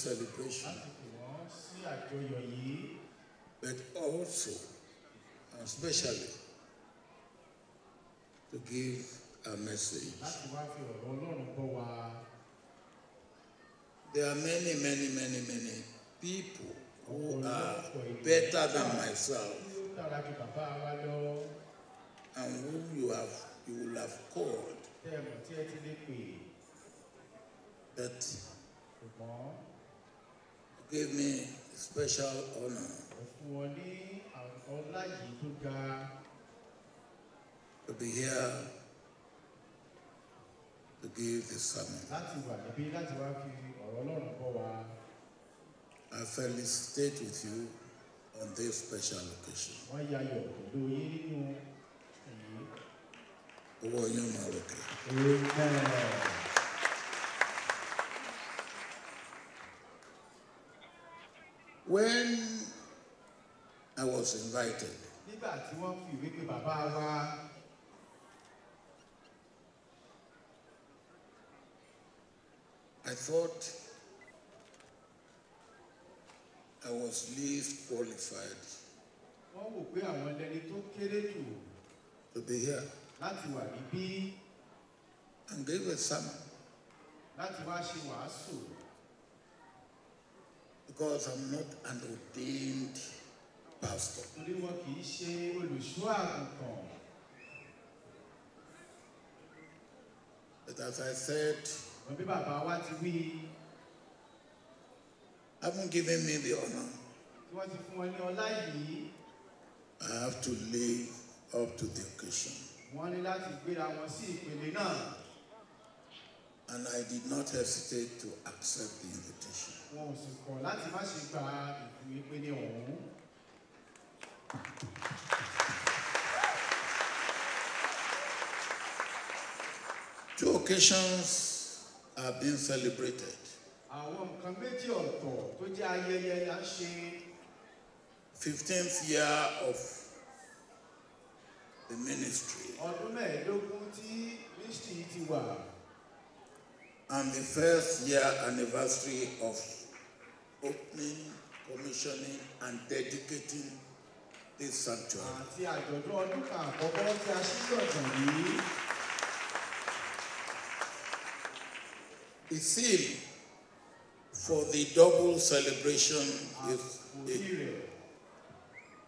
celebration, but also and especially to give a message. There are many, many, many, many people who are better than myself. And whom you have you will have called. Tẹ́ gave me special honor ẹ fún wọn ní ọlá yìí tó ga to be here to give the sermon. láti wà níbí láti wá fi ọ̀rọ̀ Ọlọ́run bọ́ wa. I felicitate with you on this special occasion. wọ́n yayọ̀ pẹ̀lú yín nínú èyí. Owó yín máa ròkè. Amen. When I was invited, nígbà tí wọ́n fi ìwé pè bàbá wa I thought I was least qualified wọ́n wò pé àwọn ẹlẹ́ni tó kéré jù to be here. láti wà níbí and give a sermon. láti wá ṣe wàásù because I'm not an ordained pastor. torí wọn kì í ṣe olùṣọ́ àgùntàn But as I said, wọn bí bàbá wa ti wí having given me the honor, tí wọ́n ti fún wọn ní ọlá yìí I have to live up to the occasion. wọ́n ní láti gbéra wọn sí ìpele náà And I did not hesitate to accept the invitation. Wọn ò sì kọ̀ láti má ṣe gba ìpè ìpele ọ̀hún. Two occasions are being celebrated. àwọn nǹkan méjì ọ̀tọ̀ tó jẹ́ ayẹyẹ la ṣe 15th year of the ministry ọdún mẹ́ẹ̀ẹ́dógún tí kristi ti wà and the first year anniversary of opening, commissioning, and dedicating this sanctuary. àti àjọ̀dún ọdún kan àkọ́kọ́ tí a ṣí gbọ̀ngàn yìí The theme for the double celebration is rẹ̀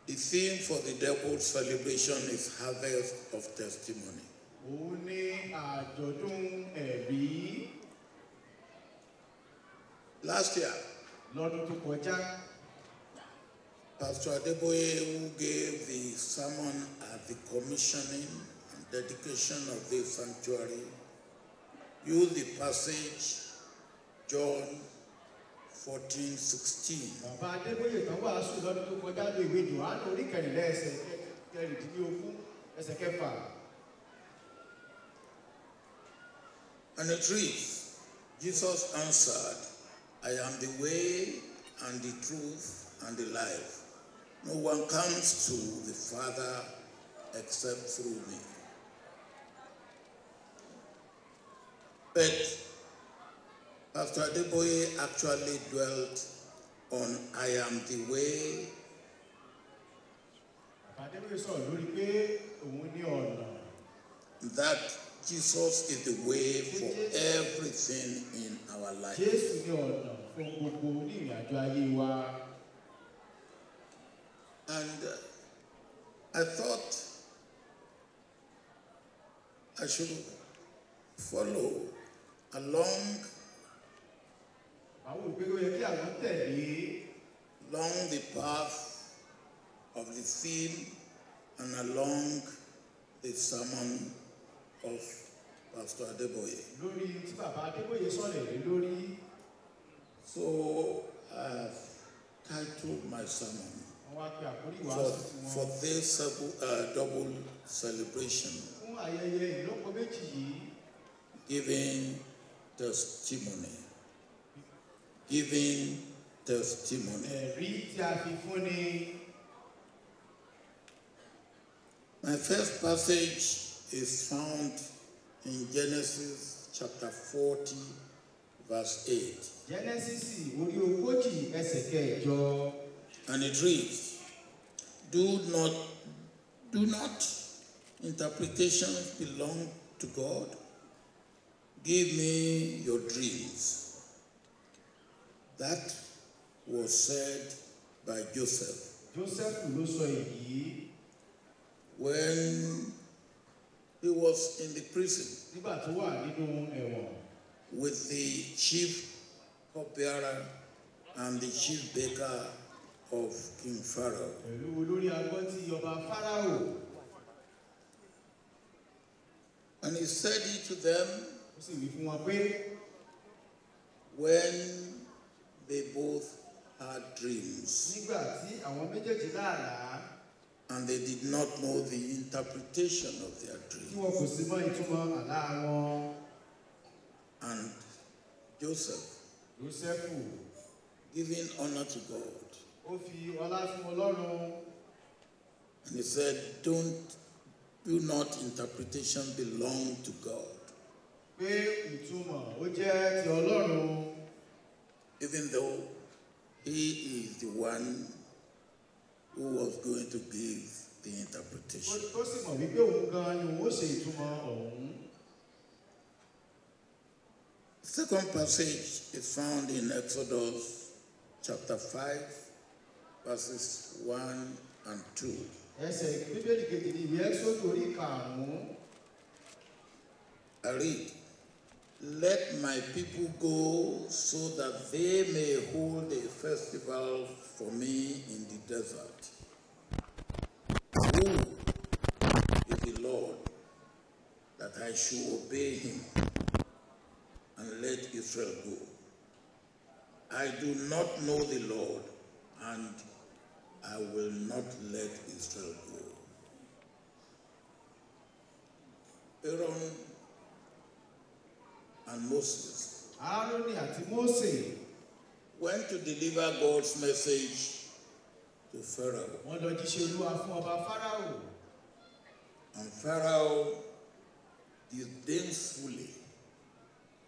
the theme for the double celebration is harvest of testimony. òun àjọ̀dún Last year, lọ́dún tó kọjá Pastor Adeboye, who gave the sermon at the commissioning and dedication of this sanctuary, used the passage John 14 16. bàbá adébóyè kan wàásù lọ́dún tó kọjá lé ìwé johannu orí kẹrìnlá ẹsẹ̀ kẹrìndínlógún ẹsẹ̀ kẹfà And it reads Jesus answered, I am the way and the truth and the life. No one comes to the Father except through me. But Pastor Adeboye actually dwelt on I am the way, bàbá adébóyè sọ̀rọ̀ lórí pé òun ní ọ̀nà that Jesus is the way for everything in our life. jésù ní ọ̀nà fún gbogbo ní ìrìn ayé wa. And uh, I thought I should follow along àwọn òpin yẹ kí àwọn tẹ̀lé. along the path of the theme and along the sermon of Pastor Adeboye. lórí tí bàbá adébóyè sọ̀rọ̀ lé lórí So I've titled my sermon wọ́n wá pe àkórí for, ìwàásù tí for this uh, double celebration, fún ayẹyẹ ìlọ́po méjì yìí giving testimony. Giving testimony. ẹ̀rí tí a fi fún ni My first passage is found in Genesis chapter 40, verse 8. jẹ́nẹ́sísì orí ogójì ẹsẹ̀ kẹjọ And it reads, Do not, do not interpretations belong to God? Give me your dreams. That was said by Joseph joseph ló sọ èyí when he was in the prison nígbà tó wà nínú ẹ̀wọ̀n. with the chief cupbearer and the chief baker of King Pharaoh. pẹ̀lú olórí agbọ́tí ọba fáráò. And he said it to them ó sì wí fún wọn pé when they both had dreams. Nígbà tí àwọn méjèèjì láàlàá and they did not know the interpretation of their dream. wọn kò sì mọ ìtumọ̀ àlá wọn. And Joseph, jósẹ́fù giving honor to God, ó fi ọlá fún ọlọ́run. And he said, Don't do not interpretation belong to God, pé ìtumọ̀ ó jẹ́ ti ọlọ́run. Even though he is the one who was going to give the interpretation. tó sì mọ̀ wípé òun gan ni òun ó ṣe ìtumọ̀ ọ̀hún. Second passage is found in Exodus chapter 5, verses 1 and 2. ẹsẹ̀ bíbélì kejì ní ìwé ẹ́sọ́dù orí karùn-ún I read, Let my people go so that they may hold a festival for me in the desert. Who is the Lord that I should obey him and let Israel go? I do not know the Lord, and I will not let Israel go. Aaron and Moses aaroni àti mósè went to deliver God's message to Pharaoh. wọ́n lọ jíṣẹ́ olúwa fún ọba fáráò. And Pharaoh disdainfully.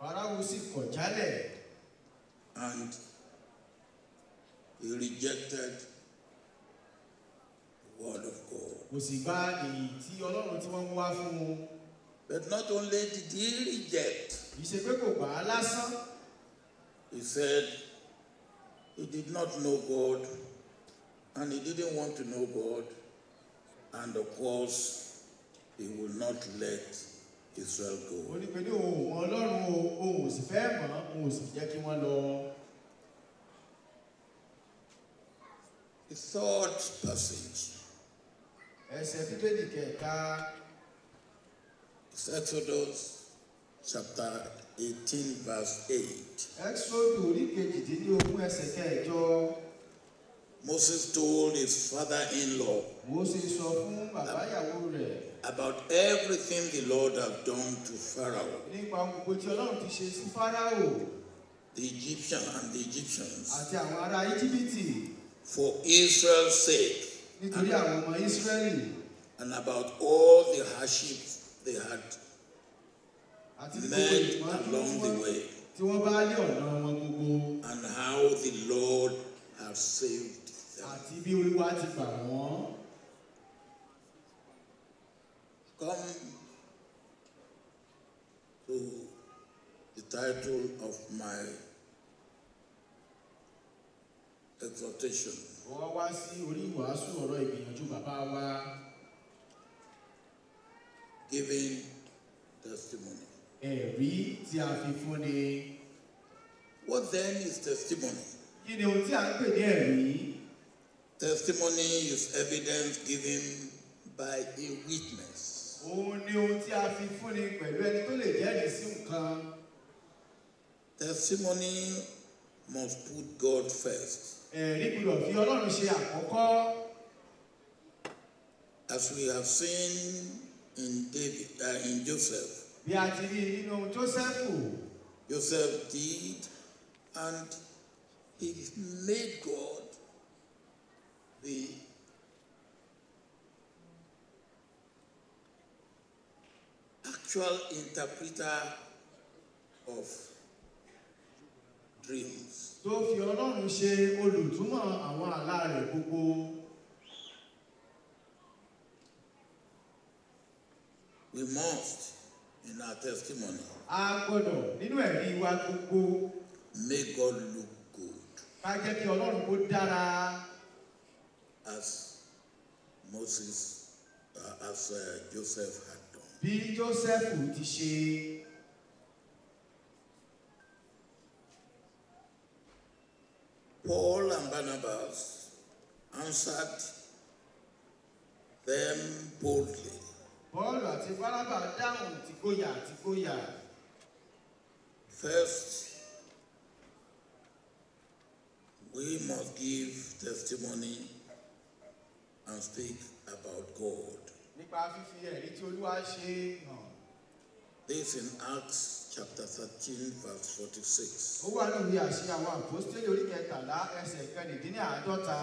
Fáráò sì kọ̀ jálẹ̀ and he rejected the word of God. kò sì gba èyí tí ọlọ́run tí wọ́n mú wá fún un. But not only did he reject, pé kò gbà á lásán. he said he did not know God and he didn't want to know God. And of course, he will not let Israel go. The third passage is Exodus chapter 18, verse 8. ẹ́sọ́dù orí kejìdínlógún ẹsẹ̀ kẹjọ. Moses told his father in law mósè sọ fún bàbá ìyàwó rẹ̀ about everything the Lord had done to Pharaoh, nípa gbogbo tí ọlọ́run ti ṣe sí fáráò the Egyptian and the Egyptians, àti àwọn ará íjíbítì. For Israel's sake, nítorí àwọn ọmọ ísírẹ́lì. And about all the hardships they had ìpọ́njú along the way, tí wọ́n bá lé ọ̀nà wọn gbogbo and how the Lord has saved them. àti bí olúwa ti gbà wọ́n Come to the title of my exhortation. wọ́n wá sí orí ìwàásù ọ̀rọ̀ ìgbìyànjú bàbá wa giving testimony. Ẹ̀rí tí a fi fún ni What then is testimony? kí ni ohun tí a ń pè ní ẹ̀rí Testimony is evidence given by a witness. òun ni ohun tí a fi fún ni pẹ̀lú ẹni tó lè jẹ́rìí sí nǹkan Testimony must put God first. ẹ̀rí gbọ́dọ̀ fi ọlọ́run ṣe àkọ́kọ́ As we have seen in David, uh, in Joseph, bí a ti rí nínú jósẹ́fù Joseph did, and he made God the actual interpreter of dreams. tó fi ọlọ́run ṣe olùtúmọ̀ àwọn àlá rẹ̀ gbogbo We must, in our testimony, a gbọ́dọ̀ nínú ẹ̀rí wa gbogbo. Make God look good. Ká jẹ́ kí ọlọ́run kó dára. As Moses, uh, as uh, Joseph had done. bí jósẹ́fù ti ṣe. Paul and Barnabas answered them boldly. Bọ́ọ̀lù àti bárábà dáhùn tìgóyà tìgóyà First, we must give testimony and speak about God. nípa fífi ẹ̀rí tí olúwa ṣe hàn This in Acts chapter 13, verse 46. ó wà lórí àṣẹ àwọn àpòstélì orí kẹtàlá ẹsẹ̀ kẹrìndínláàádọ́ta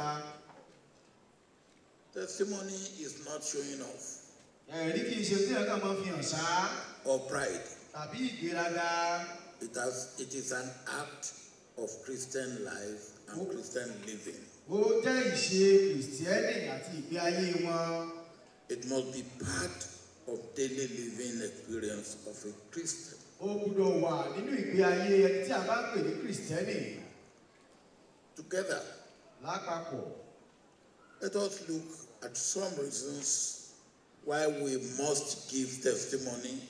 Testimony is not showing off ẹ̀rí kì í ṣe tí ẹ̀ka máa fi hàn ṣá or pride. tàbí ìgbéraga It, has, it is an act of Christian life and Christian living. ó jẹ́ ìṣe kìrìsìtẹ́nì àti ìgbé ayé wọn It must be part of daily living experience of a Christian. ó gbúdọ̀ wà nínú ìgbé ayé ẹni tí a bá ń pè ní kìrìsìtẹ́nì Together, lápapọ̀ let us look at some reasons why we must give testimony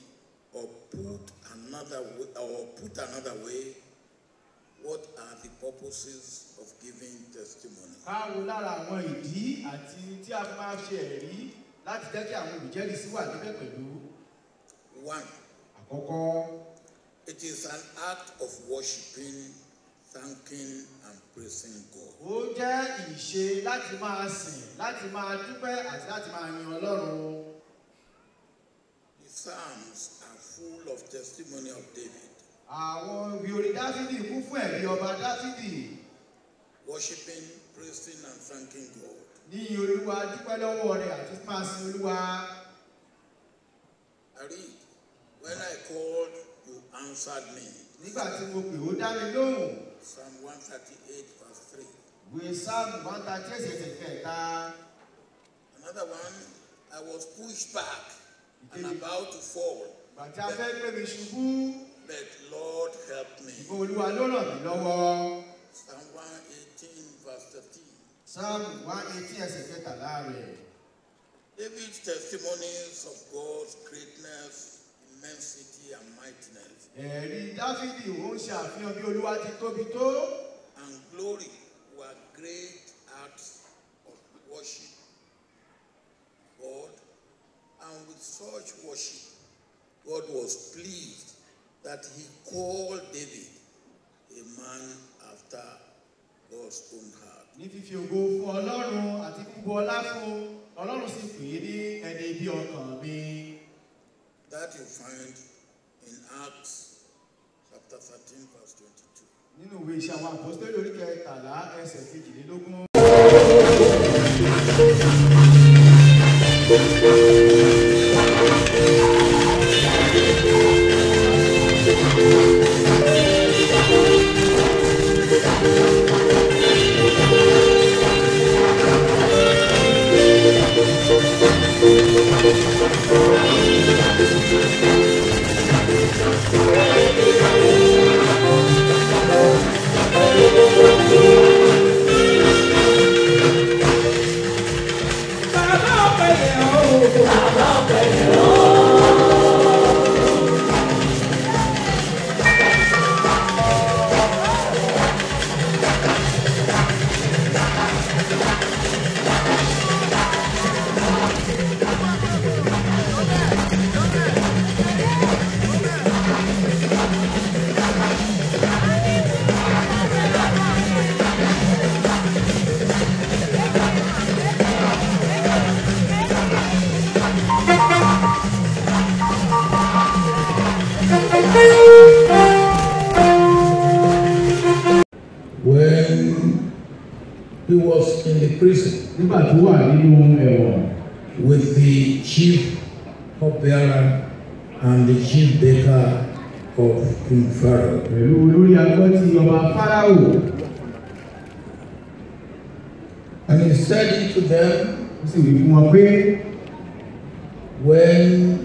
or put another way, or put another way, what are the purposes of giving testimony? káwo lára àwọn ìdí àti tí a máa ṣe ẹ̀rí láti jẹ́ kí àwọn olùjẹ́rìísí wà níbẹ̀ pẹ̀lú. One, àkọ́kọ́. It is an act of worshiping, thanking, and praising God. ó jẹ́ ìṣe láti máa sìn láti máa dúpẹ́ àti láti máa yin ọlọ́run The Psalms are full of testimony of David, àwọn ìwé orí dáfídì kún fún ẹ̀rí ọba dáfídì worshiping, praising, and thanking God. ní olúwa dúpẹ́ lọ́wọ́ rẹ̀ àti máa sin olúwa I read, when I called, you answered me. nígbà tí mo pè ó dá mi lóhùn Psalm 138, verse 3. ìwé sáàmù one thirty eight ẹsẹ̀ kẹta Another one, I was pushed back and about to fall, bàtí a fẹ́ gbé mi ṣubú but Lord helped me. ìfọ̀ olúwa ló ràn mí lọ́wọ́ Psalm 118, verse 13. sáàmù one eighteen ẹsẹ̀ kẹtàlá rẹ̀ David's testimonies of God's greatness, immensity, and mightiness ẹ̀rí dáfídì ó ń ṣe àfihàn bí olúwa ti tóbi tó. And glory were great acts of worship. God, and with such worship, God was pleased that he called David a man after God's own heart. ní fífi ògo fún ọlọ́run àti bíbu ọlá fún ọlọ́run sì pè é ní ẹni ibi ọkàn mi. That you find in Acts chapter 13, verse 22. nínú ìwé iṣẹ́ àwọn àpọ́sítélì orí kẹtàlá ẹsẹ̀ kejìlélógún. Chief baker of King Pharaoh. pẹ̀lú olórí agbọ́tí ọba fáráò And he said it to them ó sì wí fún wọn pé when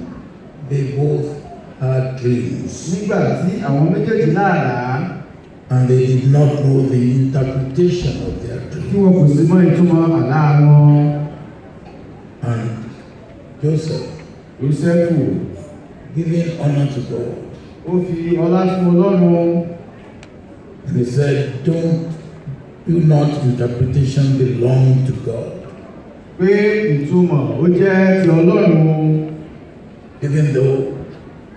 they both had dreams nígbà tí àwọn méjèèjì láàlá and they did not know the interpretation of their tí dream. wọn kò sì mọ ìtumọ̀ àlá wọn And Joseph, Jósẹ́fù giving honor to God, ó fi ọlá fún ọlọ́run and he said, Don't do not interpretation belong to God. pé ìtumọ̀ ó jẹ́ ti ọlọ́run even though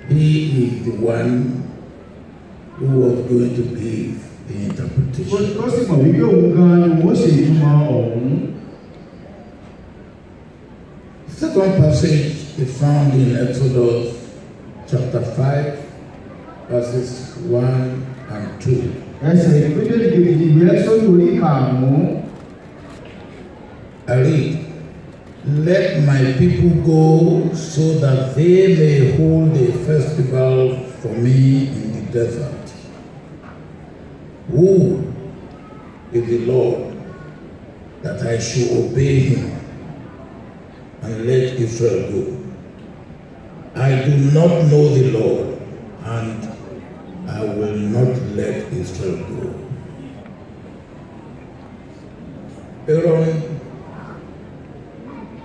he is the one who was going to give the interpretation. ó sì mọ̀ wípé òun gan ni ó ṣe ìtumọ̀ ọ̀hún. The second passage is found in Exodus chapter 5, verses 1 and 2. ẹsẹ̀ ìpínlẹ̀ kejì ìwé sórí orí karùn-ún I read, Let my people go so that they may hold a festival for me in the desert. Who is the Lord that I should obey him and let Israel go? I do not know the Lord, and I will not let Israel go. Aaron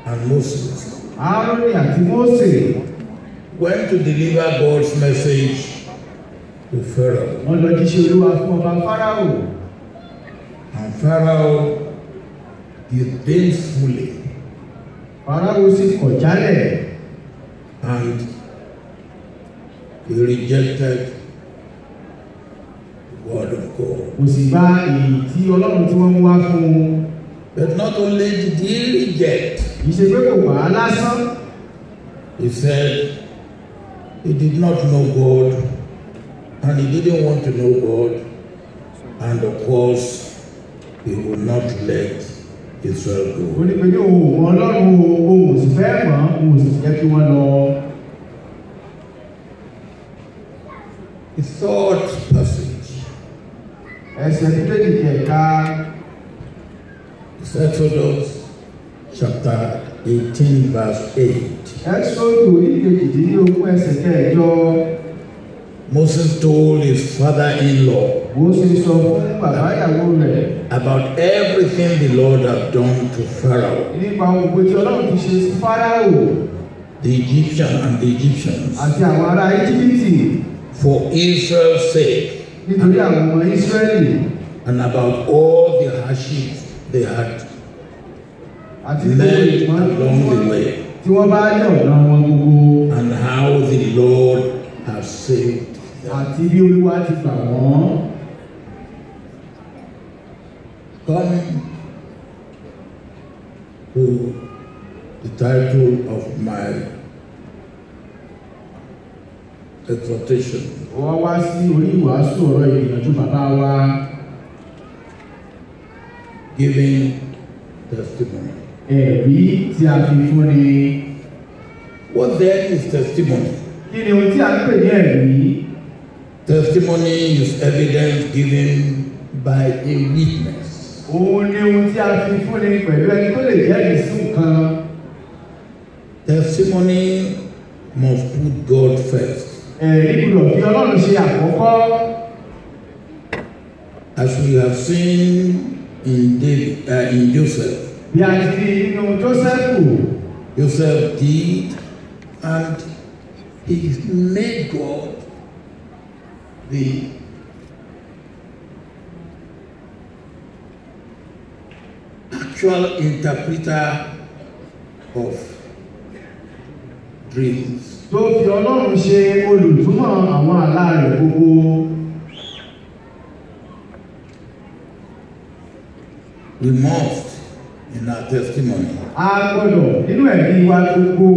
and Moses aaroni àti mósè went to deliver God's message to Pharaoh. wọ́n lọ jíṣẹ́ olúwa fún ọba fáráò And Pharaoh disdainfully fáráò sì kọ̀ jálẹ̀ and he rejected the word of God. kò sì gba èyí tí ọlọ́run tí wọ́n mú wá fún un But not only did he reject, kì í ṣe pé kò gbà á lásán he said he did not know God and he didn't want to know God. And of course, he would not let Israel ó go. ní pé ní òun ò mọ ọlọ́run òun ò sì fẹ́ mọ̀ òun ò sì jẹ́ kí wọ́n lọ. The third passage. Ẹsẹ̀ kẹ̀ka is Exodus chapter 18, verse 8. ẹ́sọ́dù orí kejìdínlógún ẹsẹ̀ kẹjọ. Moses told his father in law mósè sọ fún bàbá ìyàwó rẹ̀ about everything the Lord had done to Pharaoh, nípa ohun gbogbo tí ọlọ́run ti ṣe sí fáráò the Egyptian and the Egyptians, àti àwọn ará íjíbítì for Israel's sake, nítorí àwọn ọmọ ísírẹ́lì. And about all the hardships they had àti gbogbo along the way, tí wọ́n bá ní ọ̀nà wọn gbogbo. And how the Lord has saved them. àti bí olúwa ti gbà wọ́n Come to the title of my exhortation. wọ́n wá sí orí ìwàásù ọ̀rọ̀ ìgbìyànjú bàbá wa giving testimony. ẹ̀rí tí a fi fún ni What then is testimony? kí ni ohun tí a ń pè ní ẹ̀rí Testimony is evidence given by a witness. Òun ni ohun tí a fi fún ni pẹ̀lú ẹni tó lè jẹ́rìí sí nǹkan. Testimony must put God first. ẹ̀rí gbọ́dọ̀ fi ọlọ́run ṣe àkọ́kọ́. As we have seen in David, uh, in Joseph, bí a ti rí nínú jósẹ́fù Joseph did, and he made God the actual interpreter of dreams. tó fi ọlọ́run ṣe olùtúmọ̀ àwọn àlá rẹ̀ gbogbo We must, in our testimony, a gbọ́dọ̀ nínú ẹ̀rí wa gbogbo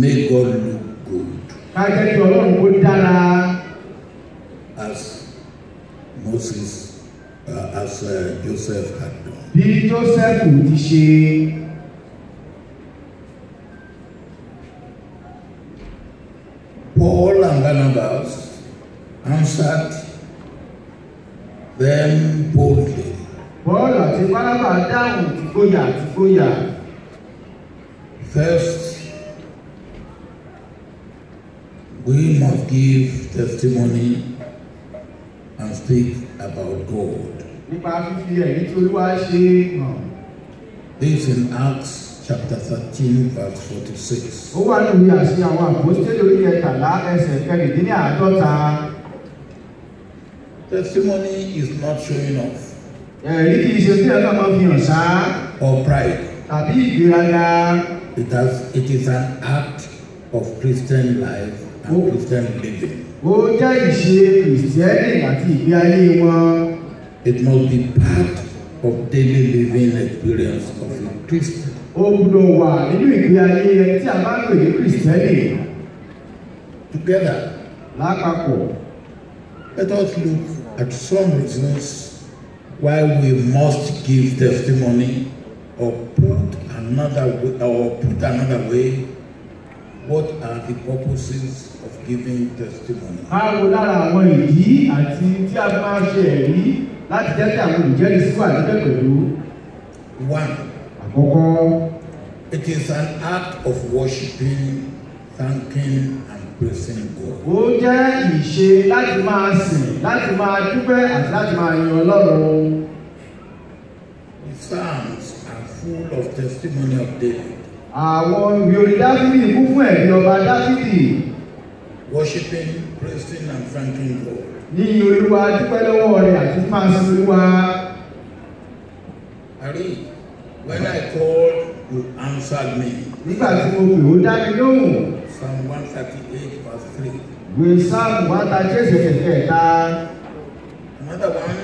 make God look good ká jẹ́ kí ọlọ́run kó dára as Moses, uh, as uh, Joseph had. Bí Jósẹ́fù ti ṣe Paul and Barnabas answered them boldly. Pọ́ọ̀lù àti Bárábà dáhùn tìgbóyà tìgbóyà First, we must give testimony and speak about God. Nípa fífi ẹ̀rí tí Olúwa ṣe hàn. This in Acts chapter 13, verse 46. ó wà ìwé àṣẹ àwọn àpòstélì orí ẹ̀tàlá ẹsẹ̀ kẹrìndínláàádọ́ta Testimony is not showing off ẹ̀rí kì í ṣe tí ẹ̀ka máa fi hàn ṣá or pride. tàbí ìgbéraga It, has, it is an act of Christian life and Christian living. ó jẹ́ ìṣe kìrìsìtẹ́nì àti ìgbé ayé wọn It must be part of daily living experience of a Christian. ó gbúdọ̀ wà nínú ìgbé ayé ẹni tí a bá ń pè ní kìrìsìtẹ́nì Together, lápapọ̀ let us look at some reasons why we must give testimony or put another way, or put another way, what are the purposes of giving testimony? báwo lára àwọn ìdí àti tí a máa ṣe ẹ̀rí láti jẹ́ kí àwọn olùjẹ́rìí sí wà níbẹ̀ pẹ̀lú One, àkọ́kọ́ it is an act of worshiping, thanking, and praising God. ó jẹ́ ìṣe láti máa sìn láti máa dúpẹ́ àti láti máa yan Ọlọ́run. The Psalms are full of testimony of David, àwọn ìwé orin dáfídì kún fún ẹ̀rí ọba dáfídì worshiping, praising, and thanking God. Ní olúwa dúpẹ́ lọ́wọ́ rẹ̀ àti máa sin olúwa I read, when I called, you answered me. nígbà tí mo pè ó dá mi lóhùn Psalm 138, verse 3. ìwé sáàmù wá ta jésù kẹ̀kẹ́ ẹ̀ta Another one,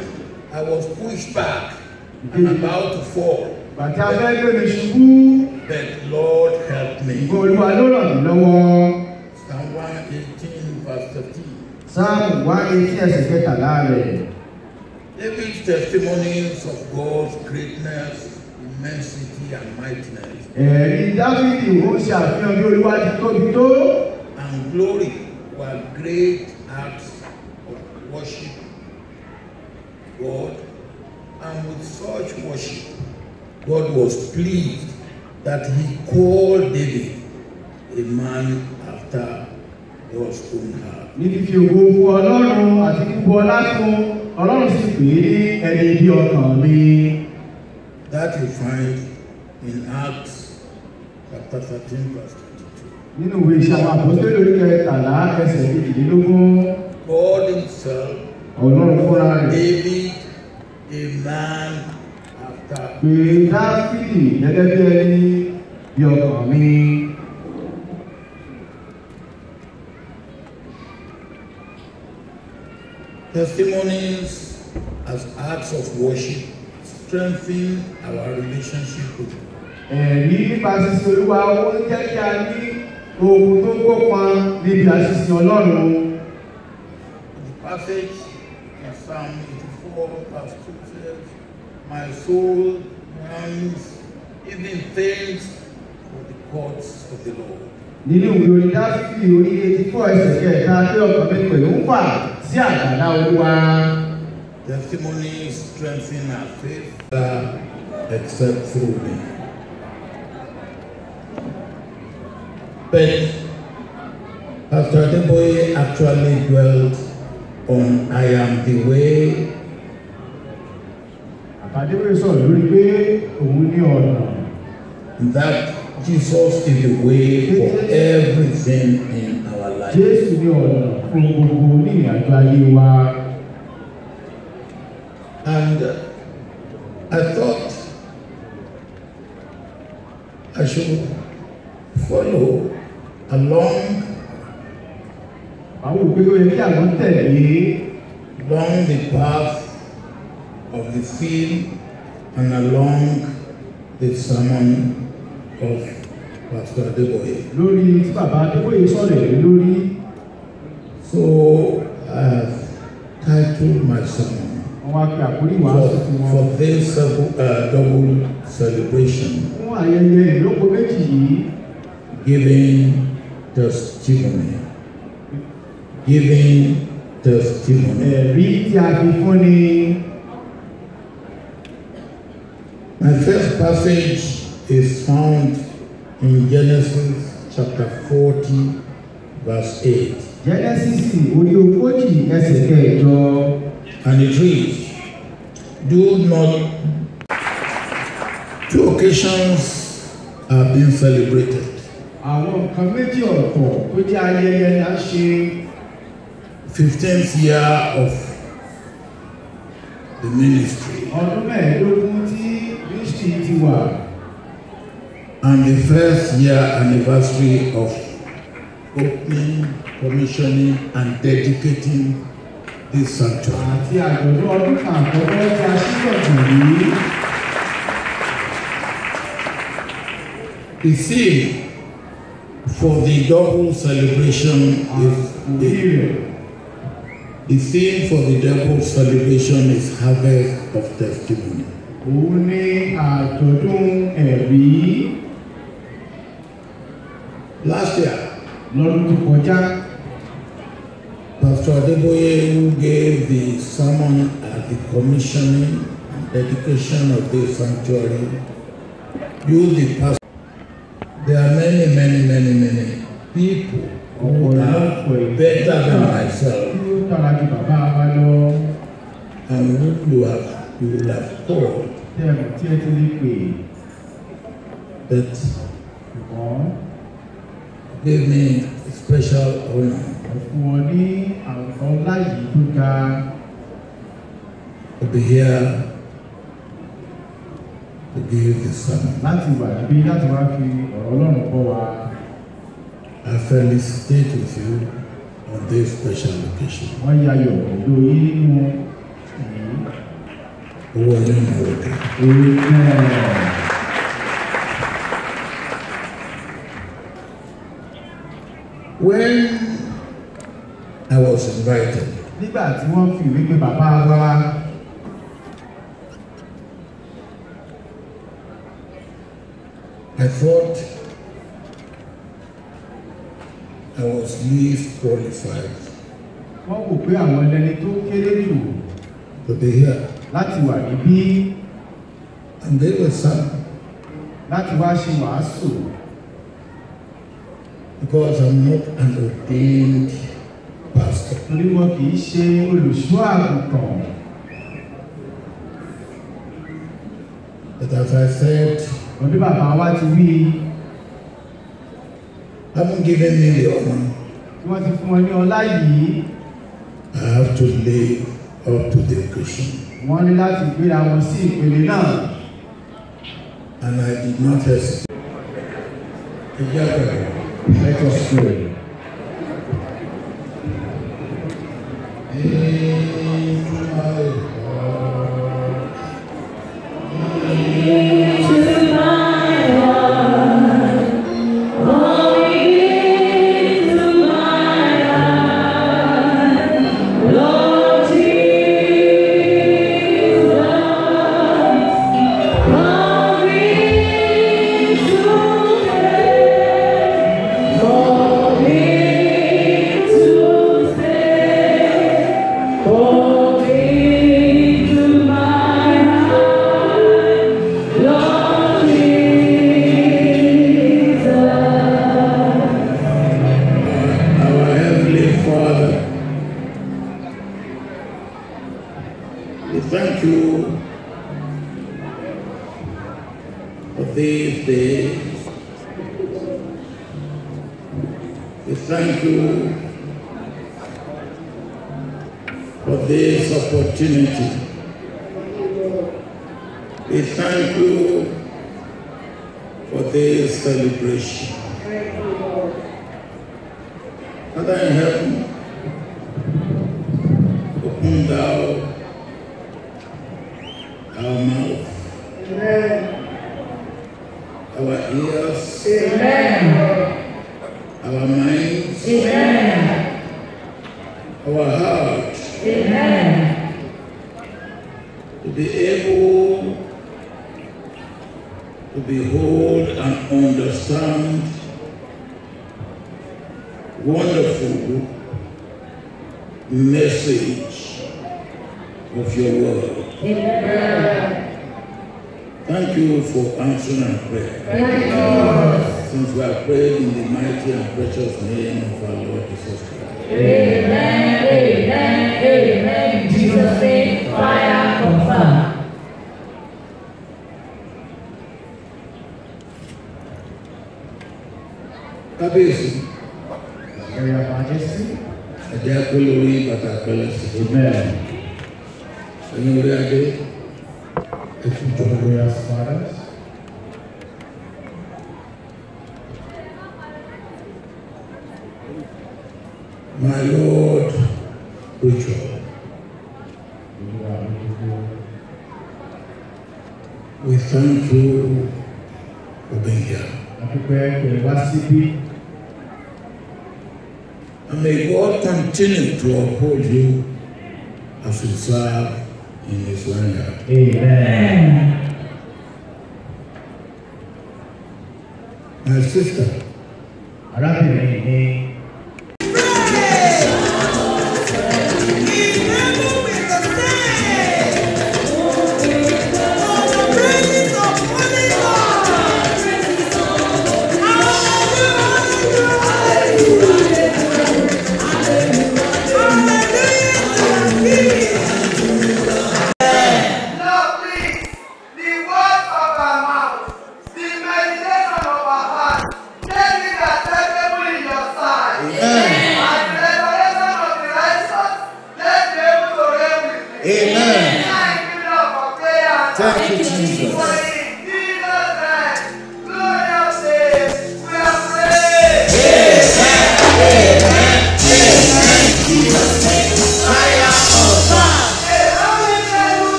I was pushed back and about to fall, bàtí a fẹ́ gbé mi ṣubú but Lord helped me. olúwa ló ràn mí lọ́wọ́ Psalm 118, verse 13. Wá etí ẹsẹ̀ kẹtàlá rẹ̀ David's testimonies of God's greatness, immensity, and mightiness. Ẹ̀rí dáfídì ó ṣe àfihàn bí olúwa ti tóbi tó. And glory were great acts of worship. God, and with such worship, God was pleased that He called David a man after God's own heart. ní fífi ògo fún ọlọ́run àti fífọ ọlá fún ọlọ́run sì pè é ní ẹni bí ọkàn mi. That you find in Acts chapter 13, verse 22. nínú ìwé àwọn àpòsílẹ̀ orí kẹtàlá ẹsẹ̀ kejìlélógún God Himself, ọlọ́run fúnra rẹ̀ David, a man after pé dáfídì gẹ́gẹ́ bí ẹni bí ọkàn mi. Testimonies as acts of worship strengthen our relationship with God. ẹ̀rí sísin olúwa ó jẹ́ kí a ní ohun tó gbópọn níbi àṣìṣe ọlọ́run. The passage in Psalm 84, verse 2 says, My soul yearns, even faints for the courts of the Lord. nínú ìwé orin dáfídì orí fún ẹsẹ̀ kẹta pé ọkàn mi pẹ̀lú ń fà sí àgbàlá olúwa. Testimonies strengthen our faith, uh, except through me. But Pastor Adeboye actually dwelt on I am the way, àbádébé sọ̀rọ̀ lórí pé òun ní ọ̀nà that Jesus is the way for everything in our life. jésù ní ọ̀nà fún gbogbo ní ìrìnàjò ayé wa And uh, I thought I should follow along àwọn òpin yẹ kí àwọn tẹ̀lé along the path of the field and along the sermon of Pastor Adeboye. lórí tí bàbá adébóyè sọ̀rọ̀ lórí So I have titled my sermon, wọ́n wá pe àkórí ìwàásù tí for, wọ́n for this uh, double celebration, fún ayẹyẹ ìlókò méjì yìí giving testimony. Giving testimony. ẹ̀rí tí a fi fún ni My first passage is found in Genesis chapter 40, verse 8. jẹ́nẹ́sìsì orí ogójì ẹsẹ̀ kẹjọ And it reads, Do not, two occasions are being celebrated. àwọn nǹkan méjì ọ̀tọ̀ tó jẹ́ ayẹyẹ ni a ṣe 15th year of the ministry ọdún mẹ́ẹ̀ẹ́dógún tí kristi ti wà and the first year anniversary of opening, commissioning, and dedicating this sanctuary. àti àjọ̀dún ọdún kan àkọ́kọ́ tí a ṣílẹ̀kùn yìí The theme for the double celebration is rẹ̀ the theme for the double celebration is harvest of testimony. òun ní àjọ̀dún ẹ̀rí Last year, lọ́dún tó kọjá Pastor Adeboye, who gave the sermon at the commissioning and dedication of this sanctuary, used the pastor. There are many, many, many, many people who are better than myself. and who you have you will have called tẹ́ gave me a special honor ẹ fún wọn ní àwọn ọlá yìí tó ga to be here to give the sermon. láti wà níbí láti wá fi ọ̀rọ̀ ọlọ́run kọ́ wa I felicitate with you on this special occasion. wọ́n yayọ̀ pẹ̀lú yín nínú yìí Owó ẹni náà. When I was invited, nígbà tí wọ́n fi ìwé pé bàbá wa. I thought I was least qualified. Wọ́n wò pé àwọn ẹlẹ́ni tó kéré jù to be here. láti wà níbí. And they were some láti wá ṣe wàásù because I'm not an ordained pastor. torí wọn kì í ṣe olùṣọ́ àgùntàn But as I said, bí bàbá wa ti wí having given me the honor, tí wọ́n ti fún wọn ní ọlá yìí I have to live up to the occasion. wọ́n ní láti gbéra wọn sí ìpele náà And I did not hesitate. Ìjábẹ̀rẹ̀. Let us pray. In open thou our mouth. Amen. Our ears. Amen. Our minds. Amen. Our heart. Amen. To be able to behold and understand your word. Amen. Thank you for answering our prayer. Thank you, Since we are praying in the mighty and precious name of our Lord Jesus Christ. Amen. Amen. Amen. Jesus' name, fire confirmed. kábíyèsí. Your Majesty. Ẹ̀jẹ̀ kúlórí bàtà pẹlẹsì. Amen. என்னுடைய அங்கே தொடர்புடைய ஆசிரியர் my Lord We thank you for being here. And may God continue to uphold you as you serve in this land. Amen. My sister. Amen. Thank you, Jesus.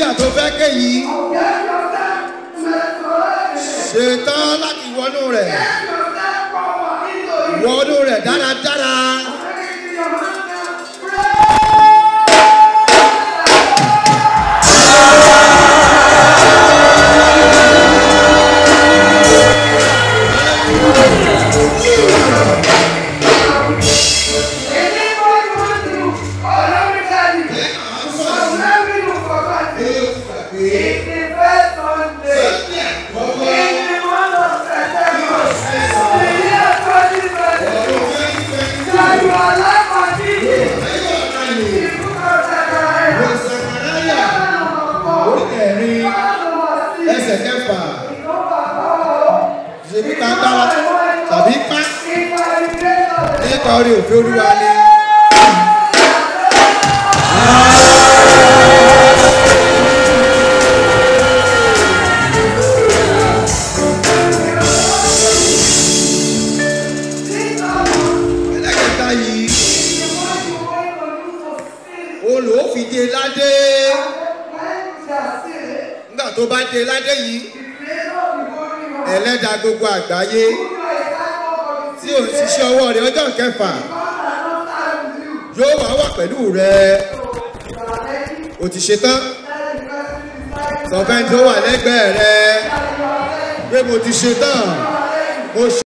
hallelujah tó fẹ́ ké yìí ṣetán láti wọnú rẹ̀ wọnú rẹ̀ dáradára. ti ṣe tán sọ fẹ́ni tó wà lẹ́gbẹ̀ẹ́ rẹ pé mo ti ṣe tán.